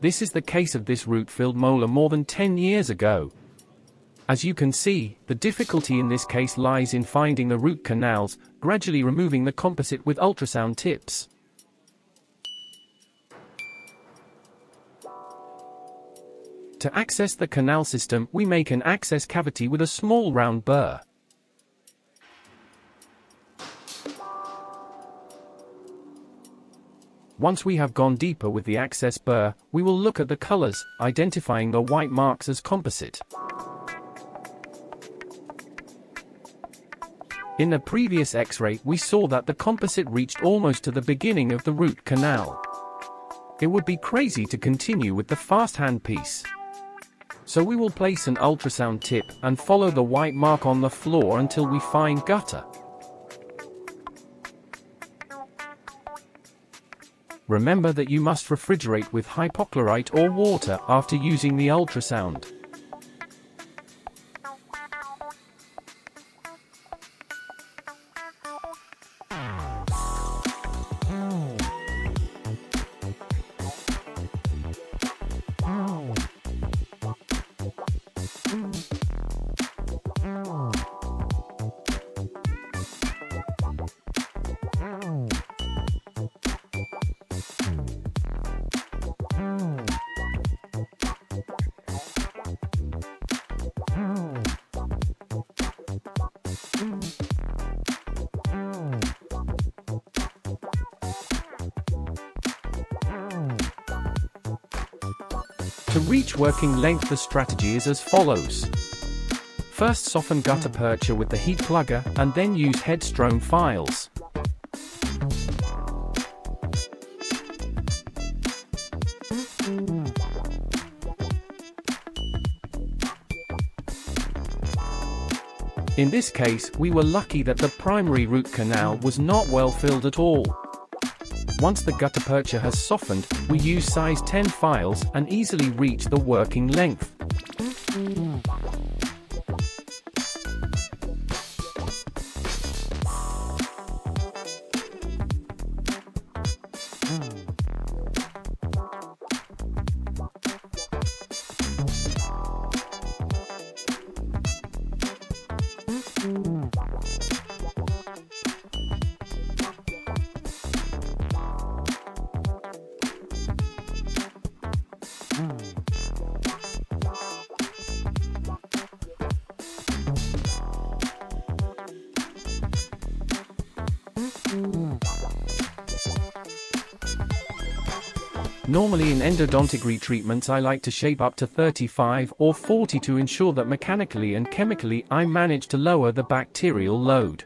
This is the case of this root-filled molar more than 10 years ago. As you can see, the difficulty in this case lies in finding the root canals, gradually removing the composite with ultrasound tips. To access the canal system, we make an access cavity with a small round burr. Once we have gone deeper with the access burr, we will look at the colors, identifying the white marks as composite. In the previous X-ray we saw that the composite reached almost to the beginning of the root canal. It would be crazy to continue with the fast hand piece. So we will place an ultrasound tip and follow the white mark on the floor until we find gutta. Remember that you must refrigerate with hypochlorite or water after using the ultrasound. To reach working length the strategy is as follows. First soften gutta hmm. percha with the heat plugger and then use Hedstrom files. In this case, we were lucky that the primary root canal was not well filled at all. Once the gutta percha has softened, we use size 10 files and easily reach the working length. Hmm. Normally in endodontic retreatments I like to shape up to 35 or 40 to ensure that mechanically and chemically I manage to lower the bacterial load.